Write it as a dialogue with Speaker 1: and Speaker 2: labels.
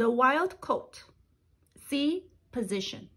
Speaker 1: The wild coat. C position.